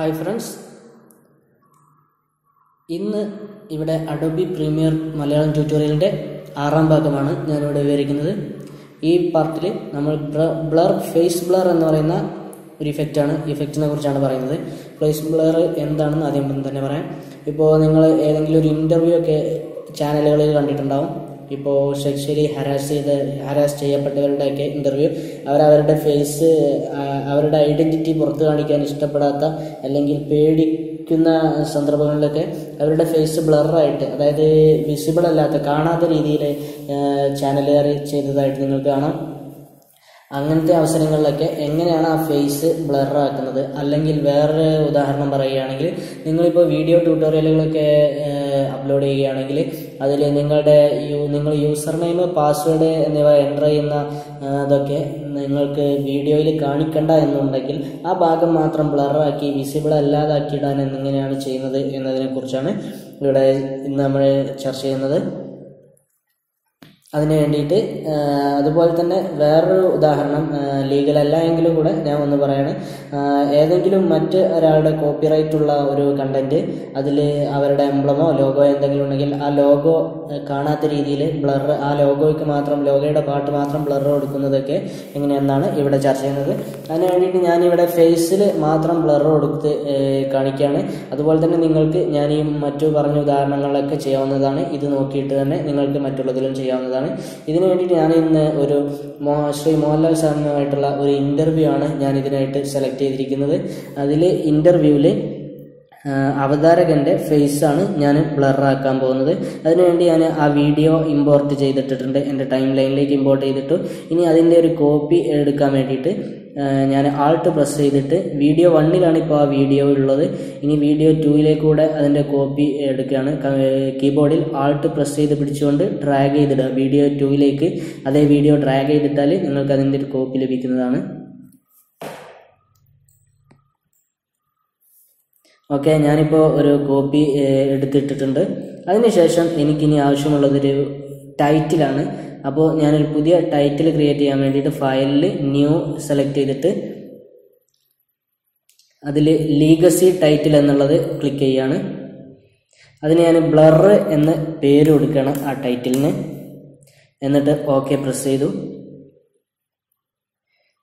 Hi friends. ഇന്ന് ഇവിടെ Adobe premier Malayalam ട്യൂട്ടോറിയലിന്റെ ആറാം ഭാഗമാണ് ഞാനിവിടെ വിവരിക്കുന്നത്. ഈ പാർട്ടിൽ നമ്മൾ ബ്ലർ ഫേസ് ബ്ലർ എന്ന് പറയുന്ന ഒരു ഇഫക്റ്റാണ് ഇഫക്റ്റിനെ കുറിച്ചാണ് പറയുന്നത്. ഫേസ് ബ്ലർ എന്താണെന്ന് ആദ്യം തന്നെ പറയാം. ഇപ്പോൾ നിങ്ങൾ ഏതെങ്കിലും ഒരു ഇന്റർവ്യൂ ഒക്കെ ചാനലുകളിൽ കണ്ടിട്ടുണ്ടാവും. ഇപ്പോൾ സെക്ഷലി ഹരാസ് ചെയ്ത ഹരാസ് ചെയ്യപ്പെട്ടവരുടെയൊക്കെ ഇന്റർവ്യൂ അവരവരുടെ ഫേസ് അവരുടെ ഐഡന്റിറ്റി പുറത്തു കാണിക്കാൻ ഇഷ്ടപ്പെടാത്ത അല്ലെങ്കിൽ പേടിക്കുന്ന സന്ദർഭങ്ങളിലൊക്കെ അവരുടെ ഫേസ് ബ്ലറായിട്ട് അതായത് വിസിബിൾ അല്ലാത്ത കാണാത്ത രീതിയിൽ ചാനലുകാർ ചെയ്തതായിട്ട് നിങ്ങൾക്ക് കാണാം. അങ്ങനത്തെ അവസരങ്ങളിലൊക്കെ എങ്ങനെയാണ് ആ ഫേസ് ബ്ലറാക്കുന്നത് അല്ലെങ്കിൽ വേറൊരു ഉദാഹരണം പറയുകയാണെങ്കിൽ നിങ്ങളിപ്പോൾ വീഡിയോ ട്യൂട്ടോറിയലുകളൊക്കെ അപ്ലോഡ് ചെയ്യുകയാണെങ്കിൽ അതിൽ നിങ്ങളുടെ യു നിങ്ങൾ യൂസർ നെയിം പാസ്വേഡ് എന്നിവ എന്റർ ചെയ്യുന്ന ഇതൊക്കെ നിങ്ങൾക്ക് വീഡിയോയിൽ കാണിക്കണ്ട എന്നുണ്ടെങ്കിൽ ആ ഭാഗം മാത്രം ബ്ലറാക്കി വിസിബിൾ അല്ലാതാക്കിയിടാൻ എങ്ങനെയാണ് ചെയ്യുന്നത് എന്നതിനെക്കുറിച്ചാണ് ഇവിടെ ഇന്ന് നമ്മൾ ചർച്ച ചെയ്യുന്നത്. അതിന് വേണ്ടിയിട്ട് അതുപോലെ തന്നെ വേറൊരു ഉദാഹരണം ലീഗൽ അല്ല എങ്കിലും കൂടെ ഞാൻ ഒന്ന് പറയാണ്. ഏതെങ്കിലും മറ്റ് ഒരാളുടെ കോപ്പിറൈറ്റ് ഉള്ള ഒരു കണ്ടന്റ് അതിൽ അവരുടെ എംബ്ലമോ ലോഗോ എന്തെങ്കിലും ഉണ്ടെങ്കിൽ ആ ലോഗോ കാണാത്ത രീതിയിൽ ബ്ലർ ആ ലോഗോയ്ക്ക് മാത്രം ലോഗോയുടെ പാട്ട് മാത്രം ബ്ലർ കൊടുക്കുന്നതൊക്കെ എങ്ങനെയെന്നാണ് ഇവിടെ ചർച്ച ചെയ്യുന്നത്. അതിന് വേണ്ടിയിട്ട് ഞാനിവിടെ ഫേസിൽ മാത്രം ബ്ലർ കൊടുത്ത് കാണിക്കുകയാണ്. അതുപോലെ തന്നെ നിങ്ങൾക്ക് ഞാൻ ഈ മറ്റു പറഞ്ഞ ഉദാഹരണങ്ങളൊക്കെ ചെയ്യാവുന്നതാണ്. ഇത് നോക്കിയിട്ട് തന്നെ നിങ്ങൾക്ക് മറ്റുള്ളതിലും ചെയ്യാവുന്നതാണ്. ഇതിനു വേണ്ടിയിട്ട് ഞാൻ ഇന്ന് ഒരു ശ്രീ മോഹൻലാൽ സാറിനുമായിട്ടുള്ള ഒരു ഇന്റർവ്യൂ ആണ് ഞാൻ ഇതിനായിട്ട് സെലക്ട് ചെയ്തിരിക്കുന്നത്. അതിൽ ഇന്റർവ്യൂവിൽ അവതാരകന്റെ ആണ് ഞാൻ ബ്ലർ ആക്കാൻ പോകുന്നത്. അതിനുവേണ്ടി ഞാൻ ആ വീഡിയോ ഇമ്പോർട്ട് ചെയ്തിട്ടിട്ടുണ്ട്. എന്റെ ടൈം ലൈനിലേക്ക് ഇമ്പോർട്ട് ചെയ്തിട്ടു. ഇനി അതിന്റെ ഒരു കോപ്പി എടുക്കാൻ വേണ്ടിയിട്ട് ഞാൻ ആൾട്ട് പ്രസ് ചെയ്തിട്ട് വീഡിയോ വണ്ണിലാണ് ഇപ്പോൾ ആ വീഡിയോ ഉള്ളത്. ഇനി വീഡിയോ ടൂയിലേക്കൂടെ അതിന്റെ കോപ്പി എടുക്കുകയാണ് കീബോർഡിൽ ആൾട്ട് പ്രസ് ചെയ്ത് പിടിച്ചുകൊണ്ട് ഡ്രാഗ് ചെയ്തിടുക. വീഡിയോ ടൂയിലേക്ക് അതേ വീഡിയോ ഡ്രാഗ് ചെയ്തിട്ടാൽ നിങ്ങൾക്ക് അതിന്റെ ഒരു കോപ്പി ലഭിക്കുന്നതാണ്. ഓക്കെ ഞാനിപ്പോൾ ഒരു കോപ്പി എടുത്തിട്ടിട്ടുണ്ട്. അതിനുശേഷം എനിക്കിനി ആവശ്യമുള്ളതൊരു ടൈറ്റിലാണ് അപ്പോൾ ഞാനൊരു പുതിയ ടൈറ്റിൽ ക്രിയേറ്റ് ചെയ്യാൻ വേണ്ടിയിട്ട് ഫയലിൽ ന്യൂ സെലക്ട് ചെയ്തിട്ട് അതിൽ ലീഗസി ടൈറ്റിൽ എന്നുള്ളത് ക്ലിക്ക് ചെയ്യാണ്. അതിന് ഞാൻ ബ്ലർ എന്ന് പേര് കൊടുക്കണം ആ ടൈറ്റിലിന് എന്നിട്ട് ഓക്കെ പ്രസ് ചെയ്തു.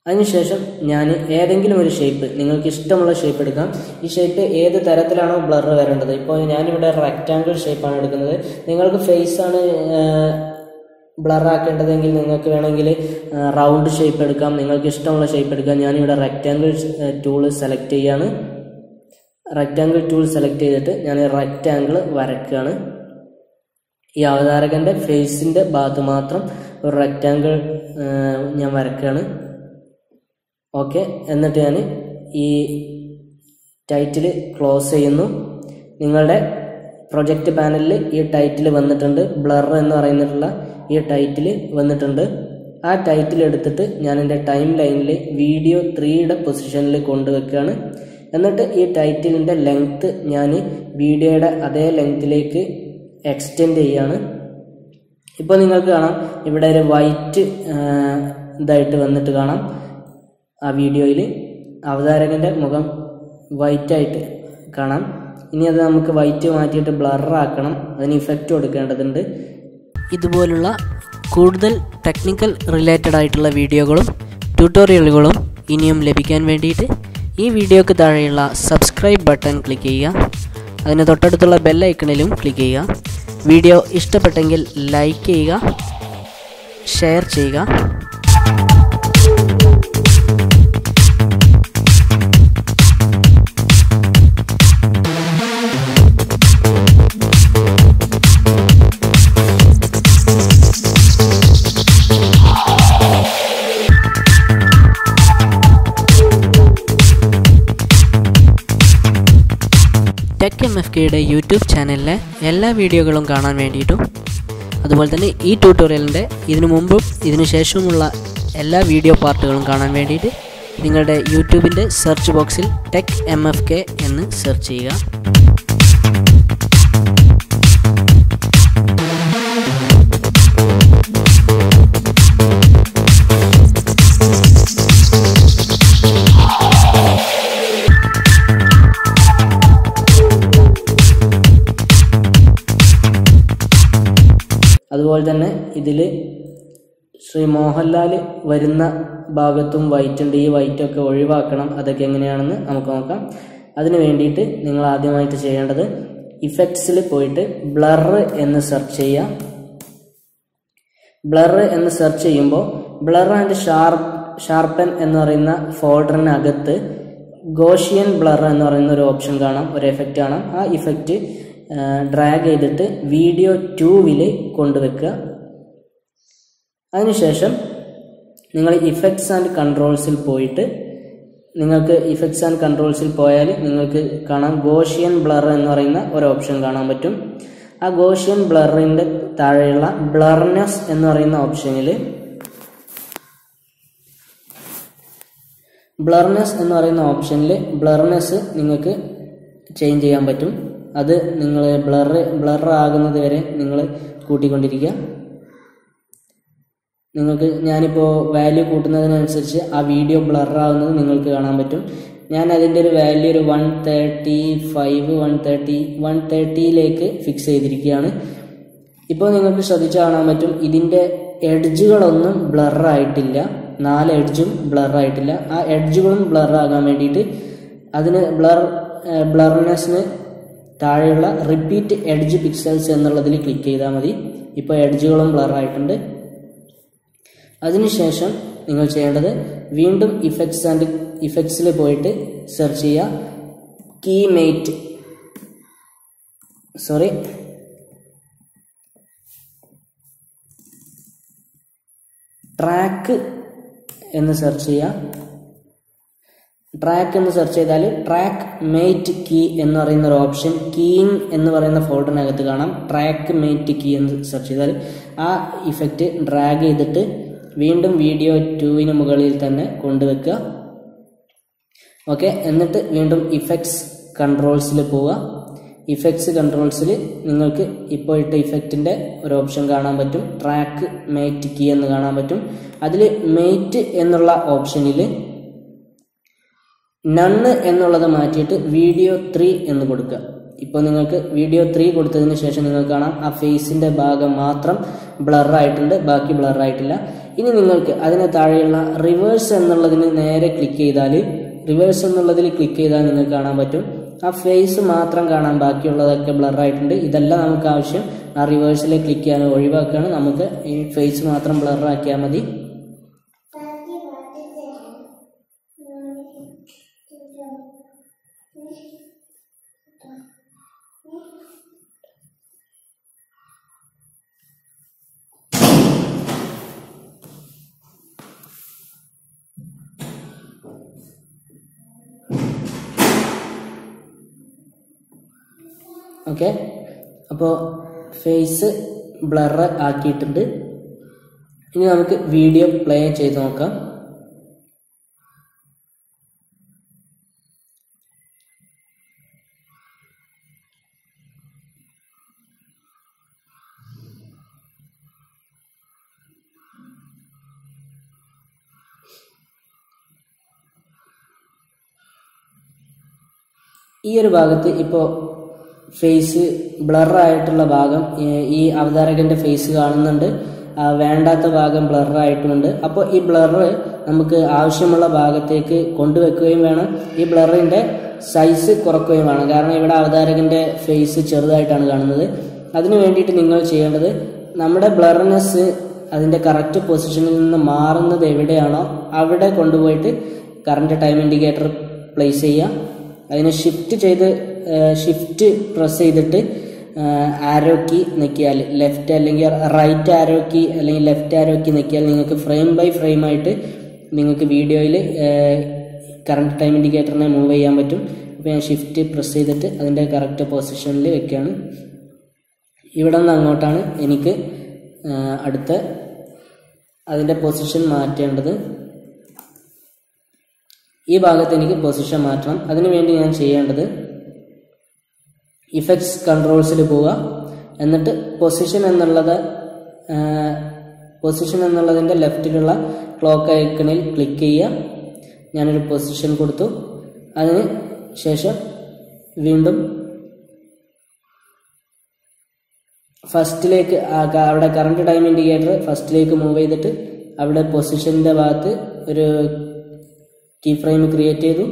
അതിനുശേഷം ഞാൻ ഏതെങ്കിലും ഒരു ഷേപ്പ് നിങ്ങൾക്ക് ഇഷ്ടമുള്ള ഷേപ്പ് എടുക്കാം. ഈ ഷേപ്പ് ഏത് തരത്തിലാണോ ബ്ലർ വരേണ്ടത്. ഇപ്പോൾ ഞാനിവിടെ റെക്റ്റാങ്കിൾ ഷേപ്പാണ് എടുക്കുന്നത്. നിങ്ങൾക്ക് ഫേസ് ആണ് ബ്ലർ ആക്കേണ്ടതെങ്കിൽ നിങ്ങൾക്ക് വേണമെങ്കിൽ റൗണ്ട് ഷേപ്പ് എടുക്കാം. നിങ്ങൾക്ക് ഇഷ്ടമുള്ള ഷേപ്പ് എടുക്കാം. ഞാനിവിടെ റെക്റ്റാങ്കിൾ ടൂൾ സെലക്ട് ചെയ്യാണ്. റെക്റ്റാങ്കിൾ ടൂൾ സെലക്ട് ചെയ്തിട്ട് ഞാൻ റെക്റ്റാങ്കിൾ വരയ്ക്കുകയാണ്. ഈ അവതാരകന്റെ ഫേസിന്റെ ഭാഗത്ത് മാത്രം ഒരു റെക്റ്റാങ്കിൾ ഞാൻ വരക്കുകയാണ് ഓക്കെ എന്നിട്ട് ഞാൻ ഈ ടൈറ്റിൽ ക്ലോസ് ചെയ്യുന്നു. നിങ്ങളുടെ പ്രൊജക്റ്റ് പാനലിൽ ഈ ടൈറ്റിൽ വന്നിട്ടുണ്ട്. ബ്ലർ എന്ന് പറയുന്നിട്ടുള്ള ഈ ടൈറ്റിൽ വന്നിട്ടുണ്ട്. ആ ടൈറ്റിൽ എടുത്തിട്ട് ഞാൻ എന്റെ ടൈം ലൈനിൽ വീഡിയോ ത്രീയുടെ പൊസിഷനിൽ കൊണ്ടുവെക്കുകയാണ്. എന്നിട്ട് ഈ ടൈറ്റിലിന്റെ ലെങ്ത്ത് ഞാൻ വീഡിയോയുടെ അതേ ലെങ്ത്തിലേക്ക് എക്സ്റ്റെൻഡ് ചെയ്യാണ്. ഇപ്പോൾ നിങ്ങൾക്ക് കാണാം. ഇവിടെ ഒരു വൈറ്റ് ഇതായിട്ട് വന്നിട്ട് കാണാം. ആ വീഡിയോയിൽ അവതാരകന്റെ മുഖം വൈറ്റായിട്ട് കാണാം. ഇനി അത് നമുക്ക് വൈറ്റ് മാറ്റിയിട്ട് ബ്ലറാക്കണം അതിന് ഇഫക്റ്റ് കൊടുക്കേണ്ടതുണ്ട്. ഇതുപോലുള്ള കൂടുതൽ ടെക്നിക്കൽ റിലേറ്റഡ് ആയിട്ടുള്ള വീഡിയോകളും ട്യൂട്ടോറിയലുകളും ഇനിയും ലഭിക്കാൻ വേണ്ടിയിട്ട് ഈ വീഡിയോക്ക് താഴെയുള്ള സബ്സ്ക്രൈബ് ബട്ടൺ ക്ലിക്ക് ചെയ്യുക. അതിന് തൊട്ടടുത്തുള്ള ബെല്ലൈക്കണിലും ക്ലിക്ക് ചെയ്യുക. വീഡിയോ ഇഷ്ടപ്പെട്ടെങ്കിൽ ലൈക്ക് ചെയ്യുക ഷെയർ ചെയ്യുക. ടെക് എം എഫ് കെയുടെ യൂട്യൂബ് ചാനലിലെ എല്ലാ വീഡിയോകളും കാണാൻ വേണ്ടിയിട്ടും അതുപോലെ തന്നെ ഈ ട്യൂട്ടോറിയലിന്റെ ഇതിനു മുമ്പും ഇതിനു ശേഷവുമുള്ള എല്ലാ വീഡിയോ പാർട്ടുകളും കാണാൻ വേണ്ടിയിട്ട് നിങ്ങളുടെ യൂട്യൂബിന്റെ സെർച്ച് ബോക്സിൽ ടെക് എം എഫ് കെ എന്ന് സെർച്ച് ചെയ്യുക. അതുപോലെ തന്നെ ഇതിൽ ശ്രീ മോഹൻലാൽ വരുന്ന ഭാഗത്തും വൈറ്റ് ഉണ്ട്. ഈ വൈറ്റ് ഒക്കെ ഒഴിവാക്കണം. അതൊക്കെ എങ്ങനെയാണെന്ന് നമുക്ക് നോക്കാം. അതിന് വേണ്ടിയിട്ട് നിങ്ങൾ ആദ്യമായിട്ട് ചെയ്യേണ്ടത് ഇഫക്ട്സിൽ പോയിട്ട് ബ്ലർ എന്ന് സെർച്ച് ചെയ്യാം ബ്ലർ എന്ന് സെർച്ച് ചെയ്യുമ്പോൾ ബ്ലർ ആൻഡ് ഷാർപ്പ് ഷാർപ്പൻ എന്ന് പറയുന്ന ഫോൾഡറിനകത്ത് ഗോഷിയൻ ബ്ലർ എന്ന് പറയുന്ന ഒരു ഓപ്ഷൻ കാണാം. ഒരു എഫക്റ്റ് കാണാം. ആ ഇഫക്റ്റ് ഡ്രാഗ് ചെയ്തിട്ട് വീഡിയോ ടൂവിൽ കൊണ്ടുവെക്കുക. അതിനുശേഷം നിങ്ങൾ ഇഫക്ട്സ് ആൻഡ് കൺട്രോൾസിൽ പോയിട്ട് നിങ്ങൾക്ക് ഇഫക്ട്സ് ആൻഡ് കൺട്രോൾസിൽ പോയാൽ നിങ്ങൾക്ക് കാണാം ഗോഷ്യൻ ബ്ലർ എന്ന് പറയുന്ന ഒരു ഓപ്ഷൻ കാണാൻ പറ്റും. ആ ഗോഷ്യൻ ബ്ലറിന്റെ താഴെയുള്ള ബ്ലർനെസ് എന്ന് പറയുന്ന ഓപ്ഷനിൽ ബ്ലർനെസ് എന്ന് പറയുന്ന ഓപ്ഷനിൽ ബ്ലർനെസ് നിങ്ങൾക്ക് ചേഞ്ച് ചെയ്യാൻ പറ്റും. അത് നിങ്ങൾ ബ്ലർ ആകുന്നത് വരെ നിങ്ങൾ കൂട്ടിക്കൊണ്ടിരിക്കുക. നിങ്ങൾക്ക് ഞാനിപ്പോൾ വാല്യൂ കൂട്ടുന്നതിനനുസരിച്ച് ആ വീഡിയോ ബ്ലർ ആവുന്നത് നിങ്ങൾക്ക് കാണാൻ പറ്റും. ഞാൻ അതിന്റെ ഒരു വാല്യൂ ഒരു one thirty five one thirty one തേർട്ടിയിലേക്ക് fix ചെയ്തിരിക്കുകയാണ്. ഇപ്പോൾ നിങ്ങൾക്ക് ശ്രദ്ധിച്ച് കാണാൻ പറ്റും ഇതിന്റെ എഡ്ജുകളൊന്നും ബ്ലറായിട്ടില്ല നാല് എഡ്ജും ബ്ലറായിട്ടില്ല ആ എഡ്ജുകളും ബ്ലറാകാൻ വേണ്ടിയിട്ട് അതിന് ബ്ലർ ബ്ലർനെസ്സിന് താഴെയുള്ള റിപ്പീറ്റ് എഡ്ജ് പിക്സൽസ് എന്നുള്ളതിൽ ക്ലിക്ക് ചെയ്താൽ മതി. ഇപ്പോൾ എഡ്ജുകളും ബ്ലർ ആയിട്ടുണ്ട്. അതിനുശേഷം നിങ്ങൾ ചെയ്യേണ്ടത് വീണ്ടും ഇഫക്ട്സ് ആൻഡ് ഇഫക്ട്സിൽ പോയിട്ട് സെർച്ച് ചെയ്യുക. കീമേറ്റ് സോറി ട്രാക്ക് എന്ന് സെർച്ച് ചെയ്യുക. ട്രാക്ക് എന്ന് സെർച്ച് ചെയ്താൽ ട്രാക്ക് മെയ്റ്റ് കീ എന്ന് പറയുന്ന ഒരു ഓപ്ഷൻ കീയിങ് എന്ന് പറയുന്ന ഫോൾഡറിനകത്ത് കാണാം. ട്രാക്ക് മെയ്റ്റ് കീ എന്ന് സെർച്ച് ചെയ്താൽ ആ ഇഫക്റ്റ് ഡ്രാഗ് ചെയ്തിട്ട് വീണ്ടും വീഡിയോ ടൂവിന് മുകളിൽ തന്നെ കൊണ്ടുവെക്കുക. ഓക്കെ എന്നിട്ട് വീണ്ടും ഇഫക്ട്സ് കൺട്രോൾസിൽ പോവുക. ഇഫക്ട്സ് കൺട്രോൾസിൽ നിങ്ങൾക്ക് ഇപ്പോൾ ഇട്ട ഇഫക്റ്റിന്റെ ഒരു ഓപ്ഷൻ കാണാൻ പറ്റും. ട്രാക്ക് മെയ്റ്റ് കീ എന്ന് കാണാൻ പറ്റും. അതിൽ മെയ്റ്റ് എന്നുള്ള ഓപ്ഷനിൽ നണ്ണ് എന്നുള്ളത് മാറ്റിയിട്ട് വീഡിയോ ത്രീ എന്ന് കൊടുക്കുക. ഇപ്പോൾ നിങ്ങൾക്ക് വീഡിയോ ത്രീ കൊടുത്തതിന് ശേഷം നിങ്ങൾക്ക് കാണാം. ആ ഫേസിന്റെ ഭാഗം മാത്രം ബ്ലറായിട്ടുണ്ട് ബാക്കി ബ്ലറായിട്ടില്ല ഇനി നിങ്ങൾക്ക് അതിന് താഴെയുള്ള റിവേഴ്സ് എന്നുള്ളതിന് നേരെ ക്ലിക്ക് ചെയ്താൽ റിവേഴ്സ് എന്നുള്ളതിൽ ക്ലിക്ക് ചെയ്താൽ നിങ്ങൾക്ക് കാണാൻ പറ്റും. ആ ഫേസ് മാത്രം കാണാൻ ബാക്കിയുള്ളതൊക്കെ ബ്ലറായിട്ടുണ്ട് ഇതല്ല നമുക്ക് ആവശ്യം. ആ റിവേഴ്സിൽ ക്ലിക്ക് ചെയ്യാൻ ഒഴിവാക്കുകയാണ് നമുക്ക് ഈ ഫേസ് മാത്രം ബ്ലറാക്കിയാൽ മതി. ഓക്കെ അപ്പോൾ ഫേസ് ബ്ലർ ആക്കിയിട്ടുണ്ട്. ഇനി നമുക്ക് വീഡിയോ പ്ലേ ചെയ്ത് നോക്കാം. ഈ ഒരു ഭാഗത്ത് ഇപ്പോൾ ഫേസ് ബ്ലറായിട്ടുള്ള ഭാഗം ഈ അവതാരകന്റെ ഫേസ് കാണുന്നുണ്ട്. വേണ്ടാത്ത ഭാഗം ബ്ലർ ആയിട്ടുമുണ്ട് അപ്പോൾ ഈ ബ്ലറ് നമുക്ക് ആവശ്യമുള്ള ഭാഗത്തേക്ക് കൊണ്ടുവെക്കുകയും വേണം. ഈ ബ്ലറിന്റെ സൈസ് കുറക്കുകയും വേണം. കാരണം ഇവിടെ അവതാരകന്റെ ഫേസ് ചെറുതായിട്ടാണ് കാണുന്നത്. അതിന് വേണ്ടിയിട്ട് നിങ്ങൾ ചെയ്യേണ്ടത് നമ്മുടെ ബ്ലർനെസ് അതിന്റെ കറക്റ്റ് പൊസിഷനിൽ നിന്ന് മാറുന്നത് എവിടെയാണോ അവിടെ കൊണ്ടുപോയിട്ട് കറണ്ട് ടൈം ഇൻഡിക്കേറ്റർ പ്ലേസ് ചെയ്യുക. അതിനെ ഷിഫ്റ്റ് ചെയ്ത് ഷിഫ്റ്റ് പ്രസ് ചെയ്തിട്ട് ആരോ കീ നിൽക്കിയാൽ ലെഫ്റ്റ് അല്ലെങ്കിൽ റൈറ്റ് ആരോ കീ അല്ലെങ്കിൽ ലെഫ്റ്റ് ആരോ കീ നിൽക്കിയാൽ നിങ്ങൾക്ക് ഫ്രെയിം ബൈ ഫ്രെയിം ആയിട്ട് നിങ്ങൾക്ക് വീഡിയോയിൽ കറണ്ട് ടൈം ഇൻഡിക്കേറ്ററിനെ മൂവ് ചെയ്യാൻ പറ്റും. അപ്പോൾ ഞാൻ ഷിഫ്റ്റ് പ്രസ് ചെയ്തിട്ട് അതിന്റെ കറക്റ്റ് പൊസിഷനിൽ വെക്കുകയാണ്. ഇവിടെ നിന്ന് അങ്ങോട്ടാണ് എനിക്ക് അടുത്ത അതിന്റെ പൊസിഷൻ മാറ്റേണ്ടത്. ഈ ഭാഗത്ത് എനിക്ക് പൊസിഷൻ മാറ്റണം. അതിനുവേണ്ടി ഞാൻ ചെയ്യേണ്ടത് ഇഫക്ട്സ് കൺട്രോൾസിൽ പോവുക. എന്നിട്ട് പൊസിഷൻ എന്നുള്ളത് പൊസിഷൻ എന്നുള്ളതിന്റെ ലെഫ്റ്റിലുള്ള ക്ലോക്ക് ഐക്കണിൽ ക്ലിക്ക് ചെയ്യുക. ഞാനൊരു പൊസിഷൻ കൊടുത്തു. അതിന് ശേഷം വീണ്ടും ഫസ്റ്റിലേക്ക് അവിടെ കറണ്ട് ടൈം ഇൻഡിക്കേറ്റർ ഫസ്റ്റിലേക്ക് മൂവ് ചെയ്തിട്ട് അവിടെ പൊസിഷന്റെ ഭാഗത്ത് ഒരു കീ ഫ്രെയിം ക്രിയേറ്റ് ചെയ്തു.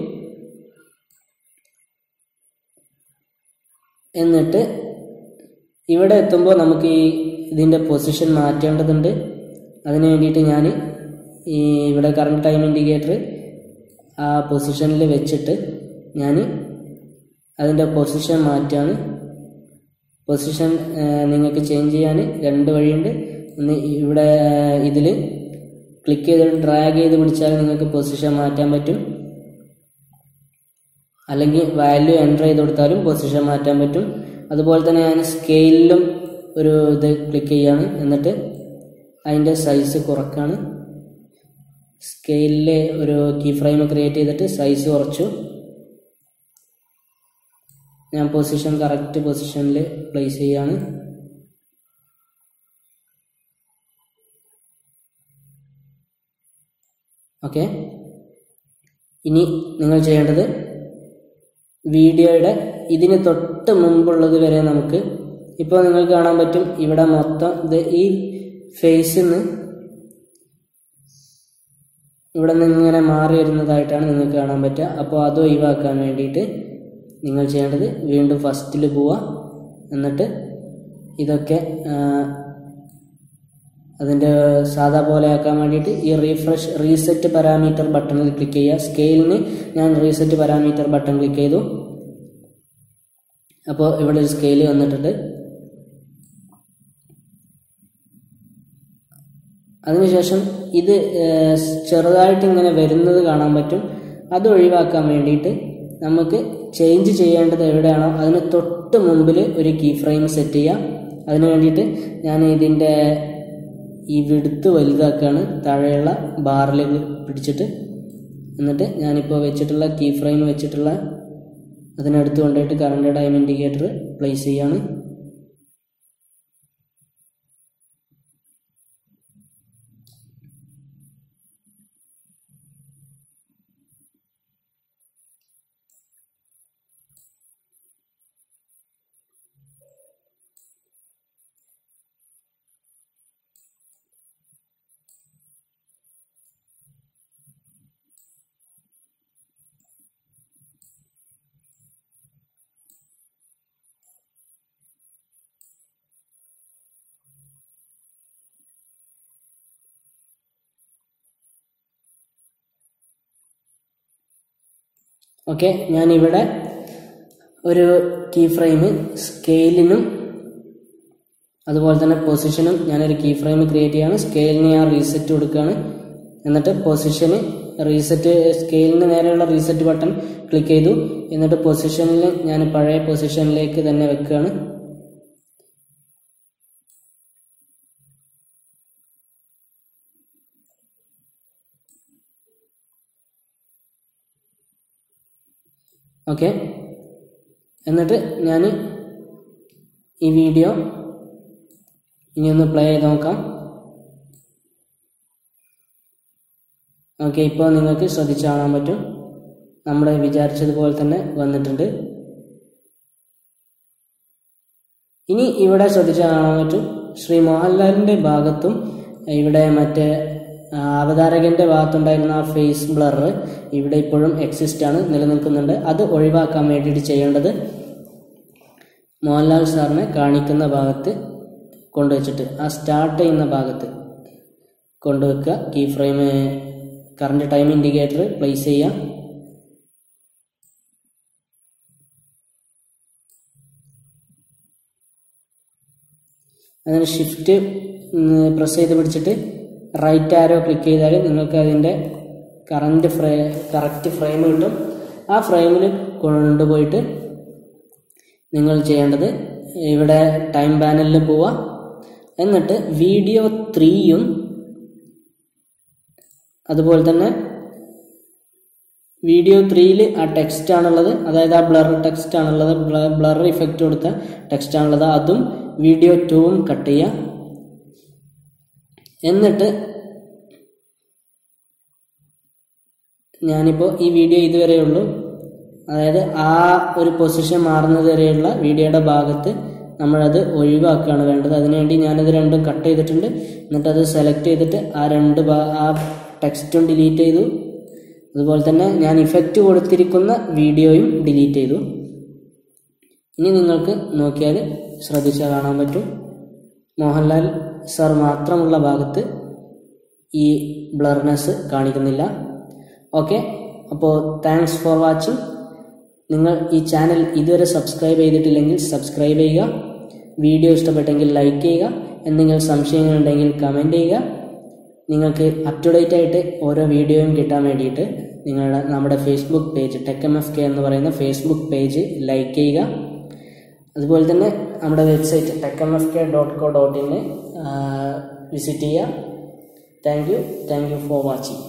എന്നിട്ട് ഇവിടെ എത്തുമ്പോൾ നമുക്ക് ഈ ഇതിന്റെ പൊസിഷൻ മാറ്റേണ്ടതുണ്ട്. അതിന് വേണ്ടിയിട്ട് ഞാൻ ഈ ഇവിടെ കറണ്ട് ടൈം ഇൻഡിക്കേറ്റർ ആ പൊസിഷനിൽ വെച്ചിട്ട് ഞാൻ അതിന്റെ പൊസിഷൻ മാറ്റാണ്. പൊസിഷൻ നിങ്ങൾക്ക് ചേഞ്ച് ചെയ്യാൻ രണ്ട് വഴിയുണ്ട്. ഒന്ന് ഇവിടെ ഇതിൽ ക്ലിക്ക് ചെയ്ത് ഡ്രാഗ് ചെയ്ത് പിടിച്ചാൽ നിങ്ങൾക്ക് പൊസിഷൻ മാറ്റാൻ പറ്റും. അല്ലെങ്കിൽ വാല്യൂ എന്റർ ചെയ്ത് കൊടുത്താലും പൊസിഷൻ മാറ്റാൻ പറ്റും. അതുപോലെ തന്നെ ഞാൻ സ്കെയിലിലും ഒരു ഇത് ക്ലിക്ക് ചെയ്യാണ്. എന്നിട്ട് അതിന്റെ സൈസ് കുറക്കാണ്. സ്കെയിലിൽ ഒരു കീ ഫ്രെയിം ക്രിയേറ്റ് ചെയ്തിട്ട് സൈസ് കുറച്ചു. ഞാൻ പൊസിഷൻ കറക്റ്റ് പൊസിഷനിൽ പ്ലേസ് ചെയ്യാണ്. ഓക്കെ ഇനി നിങ്ങൾ ചെയ്യേണ്ടത് വീഡിയോയുടെ ഇതിന് തൊട്ട് മുമ്പുള്ളത് വരെ നമുക്ക് ഇപ്പോൾ നിങ്ങൾക്ക് കാണാൻ പറ്റും. ഇവിടെ മൊത്തം ഇത് ഈ ഫേസിൽ നിന്ന് ഇവിടെ നിന്ന് ഇങ്ങനെ മാറി വരുന്നതായിട്ടാണ് നിങ്ങൾക്ക് കാണാൻ പറ്റുക. അപ്പോൾ അത് ഒഴിവാക്കാൻ വേണ്ടിയിട്ട് നിങ്ങൾ ചെയ്യേണ്ടത് വീണ്ടും ഫസ്റ്റിൽ പോവുക. എന്നിട്ട് ഇതൊക്കെ അതിന്റെ സാധാ പോലെ ആക്കാൻ വേണ്ടിയിട്ട് ഈ റീഫ്രഷ് റീസെറ്റ് പാരാമീറ്റർ ബട്ടണിൽ ക്ലിക്ക് ചെയ്യുക. സ്കെയിലിന് ഞാൻ റീസെറ്റ് പാരാമീറ്റർ ബട്ടൺ ക്ലിക്ക് ചെയ്തു. അപ്പോൾ ഇവിടെ ഒരു സ്കെയിൽ വന്നിട്ടുണ്ട്. അതിനുശേഷം ഇത് ചെറുതായിട്ട് ഇങ്ങനെ വരുന്നത് കാണാൻ പറ്റും. അത് ഒഴിവാക്കാൻ വേണ്ടിയിട്ട് നമുക്ക് ചേഞ്ച് ചെയ്യേണ്ടത് എവിടെയാണോ അതിന് തൊട്ട് മുമ്പിൽ ഒരു കീ ഫ്രെയിം സെറ്റ് ചെയ്യാം. അതിന് വേണ്ടിയിട്ട് ഞാൻ ഇതിന്റെ ഈ വെടുത്ത് വലുതാക്കുകയാണ് താഴെയുള്ള ബാറിലേക്ക് പിടിച്ചിട്ട് എന്നിട്ട് ഞാനിപ്പോൾ വെച്ചിട്ടുള്ള കീ ഫ്രെയിം വെച്ചിട്ടുള്ള അതിനടുത്ത് കൊണ്ടുപോയിട്ട് കറണ്ട് ടൈം ഇൻഡിക്കേറ്റർ പ്ലേസ് ചെയ്യാണ്. ഓക്കെ ഞാനിവിടെ ഒരു കീ ഫ്രെയിം സ്കെയിലിനും അതുപോലെ തന്നെ പൊസിഷനും ഞാനൊരു കീ ഫ്രെയിം ക്രിയേറ്റ് ചെയ്യാണ്. സ്കെയിലിന് ഞാൻ റീസെറ്റ് കൊടുക്കുകയാണ്. എന്നിട്ട് പൊസിഷന് റീസെറ്റ് സ്കെയിലിന് നേരെയുള്ള റീസെറ്റ് ബട്ടൺ ക്ലിക്ക് ചെയ്തു. എന്നിട്ട് പൊസിഷനിൽ ഞാൻ പഴയ പൊസിഷനിലേക്ക് തന്നെ വെക്കുകയാണ്. ഓക്കെ. എന്നിട്ട് ഞാൻ ഈ വീഡിയോ ഇനി ഒന്ന് പ്ലേ ചെയ്ത് നോക്കാം. ഓക്കെ ഇപ്പോൾ നിങ്ങൾക്ക് ശ്രദ്ധിച്ച് കാണാൻ പറ്റും. നമ്മൾ വിചാരിച്ചതുപോലെ തന്നെ വന്നിട്ടുണ്ട്. ഇനി ഇവിടെ ശ്രദ്ധിച്ച് കാണാൻ പറ്റും. ശ്രീ മോഹൻലാലിന്റെ ഭാഗത്തും ഇവിടെ മറ്റേ അവതാരകന്റെ ഭാഗത്തുണ്ടായിരുന്ന ആ ഫേസ് ബ്ലർ ഇവിടെ ഇപ്പോഴും എക്സിസ്റ്റ് ആണ് നിലനിൽക്കുന്നുണ്ട്. അത് ഒഴിവാക്കാൻ വേണ്ടിയിട്ട് ചെയ്യേണ്ടത് മോഹൻലാൽ സാറിനെ കാണിക്കുന്ന ഭാഗത്ത് കൊണ്ടുവച്ചിട്ട് ആ സ്റ്റാർട്ട് ചെയ്യുന്ന ഭാഗത്ത് കൊണ്ടുവെക്കുക. Key frame current time indicator place ചെയ്യാം അതിന് ഷിഫ്റ്റ് പ്രസ് ചെയ്ത് പിടിച്ചിട്ട് റൈറ്റ് ആരോ ക്ലിക്ക് ചെയ്താൽ നിങ്ങൾക്ക് അതിന്റെ കറണ്ട് ഫ്രേ കറക്റ്റ് ഫ്രെയിം കിട്ടും. ആ ഫ്രെയിമിൽ കൊണ്ടുപോയിട്ട് നിങ്ങൾ ചെയ്യേണ്ടത് ഇവിടെ ടൈം പാനലിൽ പോവുക എന്നിട്ട് വീഡിയോ ത്രീയും അതുപോലെ തന്നെ വീഡിയോ ത്രീയിൽ ആ ടെക്സ്റ്റ് ആണുള്ളത്. അതായത് ആ ബ്ലർ ടെക്സ്റ്റ് ആണുള്ളത്. ബ്ലർ ഇഫക്റ്റ് കൊടുത്ത ടെക്സ്റ്റ് ആണുള്ളത്. അതും വീഡിയോ ടൂവും കട്ട് ചെയ്യുക എന്നിട്ട് ഞാനിപ്പോൾ ഈ വീഡിയോ ഇതുവരെയുള്ളൂ അതായത് ആ ഒരു പൊസിഷൻ മാറുന്നത് വരെയുള്ള വീഡിയോയുടെ ഭാഗത്ത് നമ്മളത് ഒഴിവാക്കുകയാണ് വേണ്ടത്. അതിനുവേണ്ടി ഞാനത് രണ്ടും കട്ട് ചെയ്തിട്ടുണ്ട്. എന്നിട്ട് അത് സെലക്ട് ചെയ്തിട്ട് ആ രണ്ട് ആ ടെക്സ്റ്റും ഡിലീറ്റ് ചെയ്തു. അതുപോലെ തന്നെ ഞാൻ ഇഫക്റ്റ് കൊടുത്തിരിക്കുന്ന വീഡിയോയും ഡിലീറ്റ് ചെയ്തു. ഇനി നിങ്ങൾക്ക് നോക്കിയാൽ ശ്രദ്ധിച്ചാൽ കാണാൻ പറ്റും. മോഹൻലാൽ സർ മാത്രമുള്ള ഭാഗത്ത് ഈ ബ്ലർനെസ് കാണിക്കുന്നില്ല. ഓക്കെ അപ്പോൾ താങ്ക്സ് ഫോർ വാച്ചിങ് നിങ്ങൾ ഈ ചാനൽ ഇതുവരെ സബ്സ്ക്രൈബ് ചെയ്തിട്ടില്ലെങ്കിൽ സബ്സ്ക്രൈബ് ചെയ്യുക. വീഡിയോ ഇഷ്ടപ്പെട്ടെങ്കിൽ ലൈക്ക് ചെയ്യുക. എന്തെങ്കിലും സംശയങ്ങളുണ്ടെങ്കിൽ കമന്റ് ചെയ്യുക. നിങ്ങൾക്ക് അപ് ടു ഡേറ്റ് ആയിട്ട് ഓരോ വീഡിയോയും കിട്ടാൻ വേണ്ടിയിട്ട് നിങ്ങളുടെ നമ്മുടെ Facebook page tech M F K എന്ന് പറയുന്ന ഫേസ്ബുക്ക് പേജ് ലൈക്ക് ചെയ്യുക. അതുപോലെ തന്നെ നമ്മുടെ website tech M F K dot co dot in visit ചെയ്യുക. Thank you thank you for watching